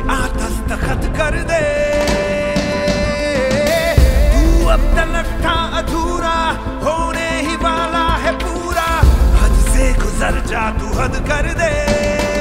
दस्तखत कर दे। तू अब तलक अधूरा, होने ही वाला है पूरा। हद से गुजर जा तू हद कर दे।